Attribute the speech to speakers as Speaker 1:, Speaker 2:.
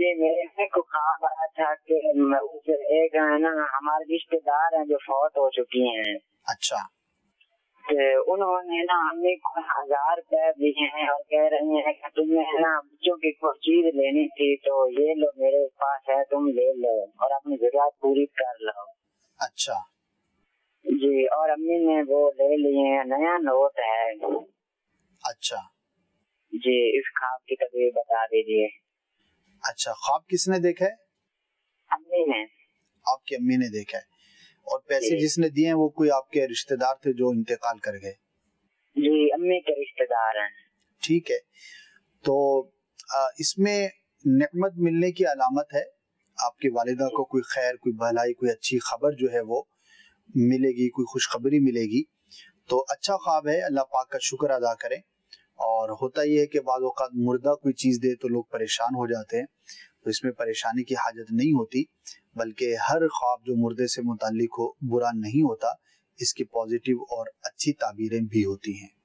Speaker 1: جی میرے کو خواب آیا تھا کہ ایک نا ہمارے رشتے دار ہیں جو فوت ہو چکی ہیں۔
Speaker 2: اچھا۔
Speaker 1: انہوں نے نا امی کو ہزار روپے دیے ہیں اور کہہ رہی ہیں کہ تمہیں نا بچوں کی کوئی چیز لینی تھی تو یہ لو میرے پاس ہے تم لے لو اور اپنی ضرورت پوری کر لو۔
Speaker 2: اچھا۔
Speaker 1: جی اور امی نے وہ لے لیے نیا نوٹ ہے۔
Speaker 2: اچھا۔
Speaker 1: جی اس خواب کی تبدیل بتا دیجیے
Speaker 2: اچھا خواب کس نے دیکھا ہے؟
Speaker 1: امی نے۔
Speaker 2: آپ کی امی نے دیکھا ہے۔ اور پیسے
Speaker 1: جی۔
Speaker 2: جس نے دیے ہیں وہ کوئی آپ کے رشتہ دار تھے جو انتقال کر گئے؟
Speaker 1: جی امی کے رشتہ دار ہیں۔
Speaker 2: ٹھیک ہے۔ تو اس میں نعمت ملنے کی علامت ہے؟ آپ کی والدہ کو کوئی خیر کوئی بھلائی کوئی اچھی خبر جو ہے وہ ملے گی کوئی خوشخبری ملے گی۔ تو اچھا خواب ہے اللہ پاک کا شکر ادا کریں۔ اور ہوتا یہ ہے کہ بعض اوقات مردہ کوئی چیز دے تو لوگ پریشان ہو جاتے ہیں، تو اس میں پریشانی کی حاجت نہیں ہوتی، بلکہ ہر خواب جو مردے سے متعلق ہو، برا نہیں ہوتا، اس کی پازیٹیو اور اچھی تعبیریں بھی ہوتی ہیں۔